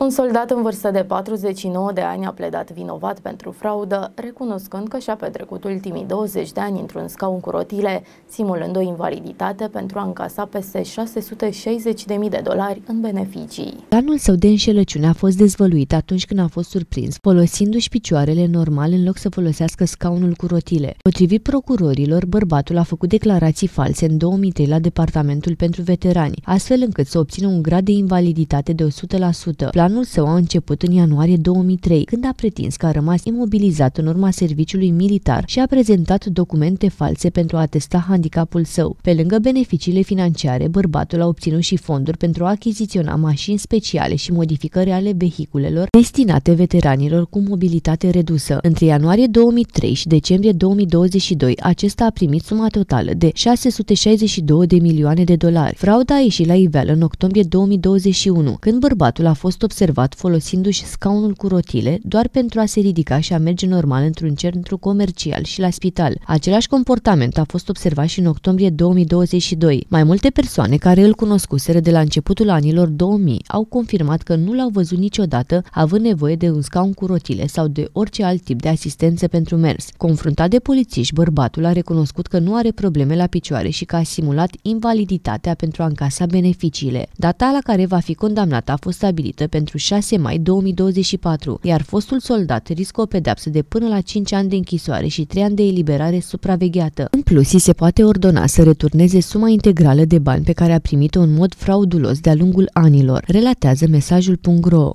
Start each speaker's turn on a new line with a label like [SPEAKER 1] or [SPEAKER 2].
[SPEAKER 1] Un soldat în vârstă de 49 de ani a pledat vinovat pentru fraudă, recunoscând că și-a petrecut ultimii 20 de ani într-un scaun cu rotile, simulând o invaliditate pentru a încasa peste 660.000 de dolari în beneficii.
[SPEAKER 2] Planul său de înșelăciune a fost dezvăluit atunci când a fost surprins, folosindu-și picioarele normal în loc să folosească scaunul cu rotile. Potrivit procurorilor, bărbatul a făcut declarații false în 2003 la Departamentul pentru Veterani, astfel încât să obțină un grad de invaliditate de 100%. Planul său a început în ianuarie 2003, când a pretins că a rămas imobilizat în urma serviciului militar și a prezentat documente false pentru a testa handicapul său. Pe lângă beneficiile financiare, bărbatul a obținut și fonduri pentru a achiziționa mașini speciale și modificări ale vehiculelor destinate veteranilor cu mobilitate redusă. Între ianuarie 2003 și decembrie 2022, acesta a primit suma totală de 662 de milioane de dolari. Frauda a ieșit la iveală în octombrie 2021, când bărbatul a fost observat folosindu-și scaunul cu rotile doar pentru a se ridica și a merge normal într-un centru comercial și la spital. Același comportament a fost observat și în octombrie 2022. Mai multe persoane care îl cunoscuseră de la începutul anilor 2000 au confirmat că nu l-au văzut niciodată având nevoie de un scaun cu rotile sau de orice alt tip de asistență pentru mers. Confruntat de polițiști, bărbatul a recunoscut că nu are probleme la picioare și că a simulat invaliditatea pentru a încasa beneficiile. Data la care va fi condamnat a fost stabilită pentru 6 mai 2024, iar fostul soldat riscă o pedepsă de până la 5 ani de închisoare și 3 ani de eliberare supravegheată. În plus, îi se poate ordona să returneze suma integrală de bani pe care a primit-o în mod fraudulos de-a lungul anilor, relatează mesajul.ro.